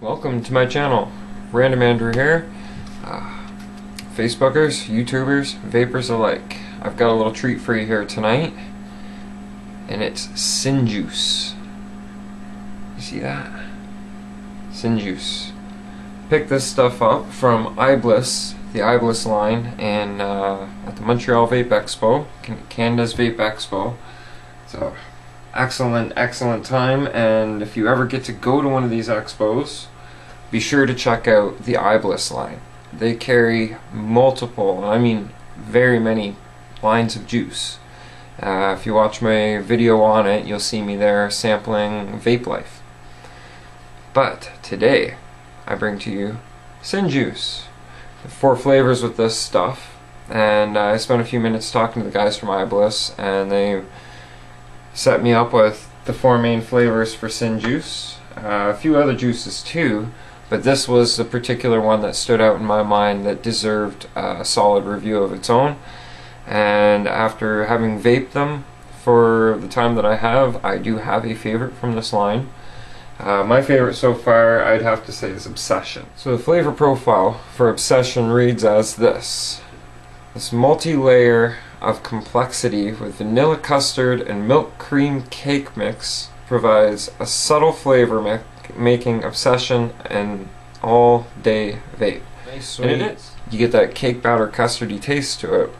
Welcome to my channel, Random Andrew here. Uh, Facebookers, YouTubers, vapors alike. I've got a little treat for you here tonight, and it's Sin Juice. You see that? Sin Juice. Picked this stuff up from iBliss, the iBliss line, and uh, at the Montreal Vape Expo, Canada's Vape Expo. So excellent, excellent time. And if you ever get to go to one of these expos, be sure to check out the iBliss line. They carry multiple, I mean very many lines of juice. Uh, if you watch my video on it, you'll see me there sampling Vape Life. But today, I bring to you Sin Juice. Four flavors with this stuff, and uh, I spent a few minutes talking to the guys from iBliss, and they set me up with the four main flavors for Sin Juice. Uh, a few other juices too, but this was the particular one that stood out in my mind that deserved a solid review of its own. And after having vaped them for the time that I have, I do have a favorite from this line. Uh, my favorite so far, I'd have to say, is Obsession. So the flavor profile for Obsession reads as this. This multi-layer of complexity with vanilla custard and milk cream cake mix provides a subtle flavor ma making Obsession an all-day vape. Nice and it is. You get that cake batter custardy taste to it.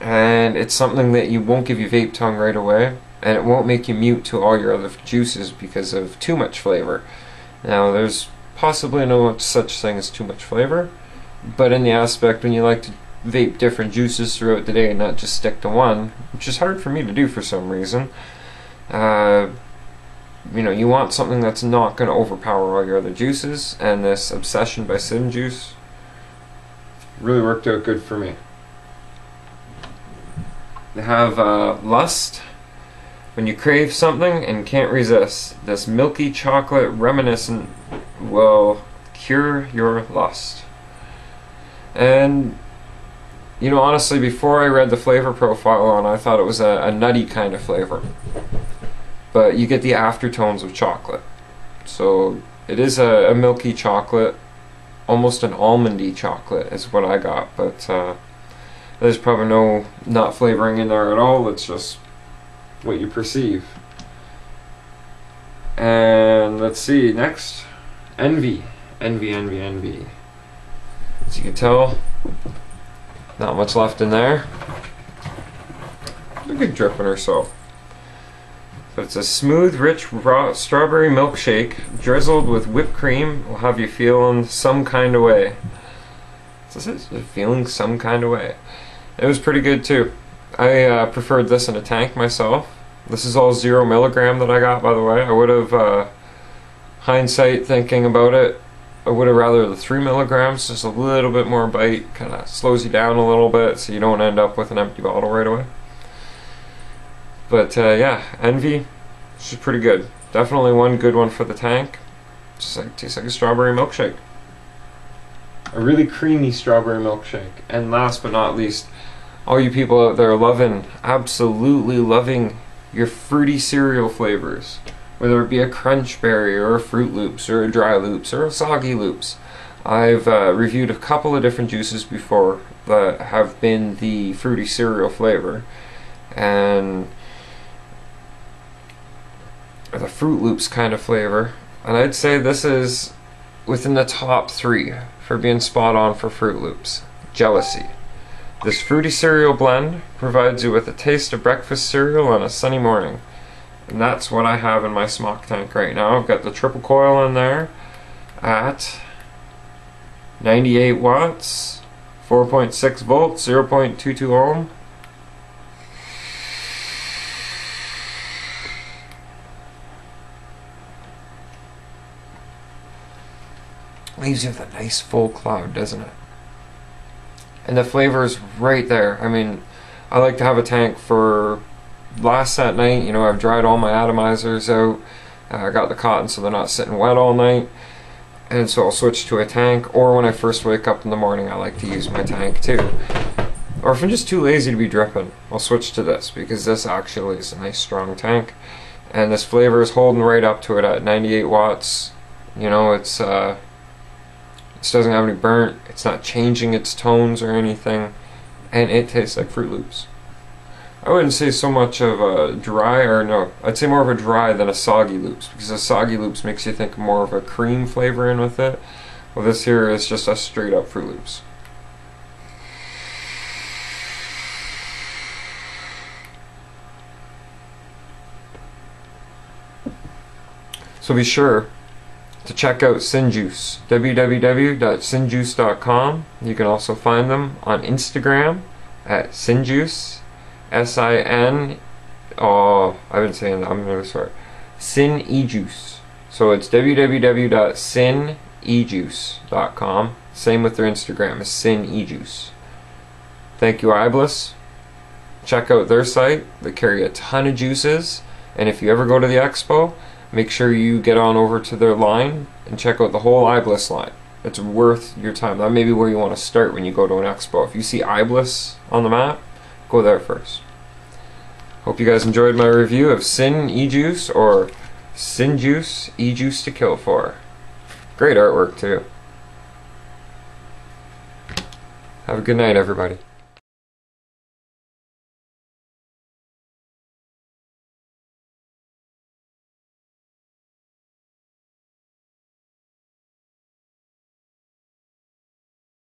And it's something that you won't give you vape tongue right away, and it won't make you mute to all your other juices because of too much flavor. Now, there's possibly no such thing as too much flavor, but in the aspect when you like to vape different juices throughout the day and not just stick to one, which is hard for me to do for some reason. Uh, you know, you want something that's not going to overpower all your other juices, and this Obsession by Sin Juice really worked out good for me. They have uh, Lust. When you crave something and can't resist, this milky chocolate reminiscent will cure your lust. And you know, honestly, before I read the flavor profile on, I thought it was a, a nutty kind of flavor. But you get the aftertones of chocolate. So it is a, a milky chocolate, almost an almondy chocolate is what I got. But uh, there's probably no nut flavoring in there at all. It's just what you perceive. And let's see, next, Envy. Envy, Envy, Envy. As you can tell, not much left in there. A good dripping or so. But it's a smooth, rich raw strawberry milkshake drizzled with whipped cream. Will have you feeling some kind of way. This is feeling some kind of way. It was pretty good too. I uh, preferred this in a tank myself. This is all zero milligram that I got, by the way. I would have, uh, hindsight thinking about it, I would have rather the 3 milligrams, just a little bit more bite, kind of slows you down a little bit so you don't end up with an empty bottle right away. But uh, yeah, Envy, is pretty good. Definitely one good one for the tank. Just like tastes like a strawberry milkshake. A really creamy strawberry milkshake. And last but not least, all you people out there loving, absolutely loving your fruity cereal flavors whether it be a crunch berry or a Froot Loops or a dry loops or a soggy loops. I've uh, reviewed a couple of different juices before that have been the fruity cereal flavor and the Froot Loops kind of flavor and I'd say this is within the top three for being spot on for Froot Loops. Jealousy. This fruity cereal blend provides you with a taste of breakfast cereal on a sunny morning. And that's what I have in my SMOK tank right now. I've got the triple coil in there at 98 watts, 4.6 volts, 0.22 ohm. Leaves you with a nice full cloud, doesn't it? And the flavor is right there. I mean, I like to have a tank for last that night, you know, I've dried all my atomizers out. Uh, I got the cotton so they're not sitting wet all night. And so I'll switch to a tank, or when I first wake up in the morning, I like to use my tank too. Or if I'm just too lazy to be dripping, I'll switch to this because this actually is a nice strong tank. And this flavor is holding right up to it at 98 watts, You know, it's uh, it doesn't have any burnt. It's not changing its tones or anything, and it tastes like Froot Loops. I wouldn't say so much of a dry, or no, I'd say more of a dry than a soggy loops, because a soggy loops makes you think more of a cream flavor in with it. Well, this here is just a straight up Froot Loops. So be sure to check out Sinjuice, www.sinjuice.com. You can also find them on Instagram at Sinjuice, S I N. Uh, oh, I've been saying that. I'm really sorry. Sin Ejuice. So it's www.sinejuice.com. Same with their Instagram is Sin Ejuice. Thank you, iBliss. Check out their site. They carry a ton of juices. And if you ever go to the expo, make sure you get on over to their line and check out the whole iBliss line. It's worth your time. That may be where you want to start when you go to an expo. If you see iBliss on the map, go there first. Hope you guys enjoyed my review of Sin E-Juice or Sin Juice E-Juice to Kill For. Great artwork too. Have a good night everybody.